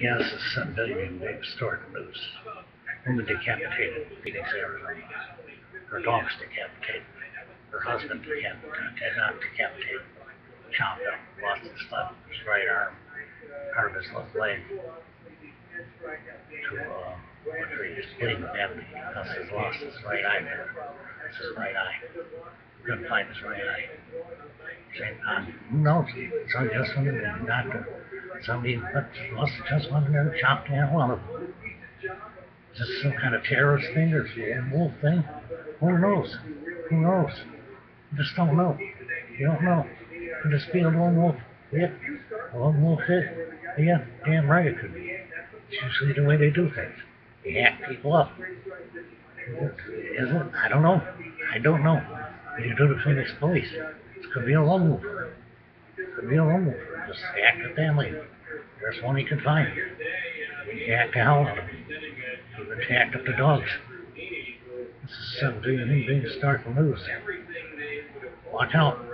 Yes, a seven billion big story news. Woman decapitated, Phoenix, Arizona. Her dog's decapitated. Her husband decapitated, not decapitated, chopped up, lost his left, his right arm, part of his left leg. To, uh, where he's bleeding badly because he's lost his right eye there. It's his right eye. Couldn't find his right eye. Same time. Who knows? So just when the doctor, somebody must just in there and chopped hell out of him. Is this some kind of terrorist thing or some wolf thing? Who knows? Who knows? You just don't know. You don't know. Could this be a lone wolf hit? A lone wolf hit? Yeah, damn right it could be. It's usually the way they do things. They hack people up. Is it? I don't know. I don't know. You do the Phoenix police. It could be a lone wolf. Could be a lone wolf. Just hack the family. There's one he can find. He hacked the hell out of him. Even hacked up the dogs. This is 7 billion being start from news. Watch out.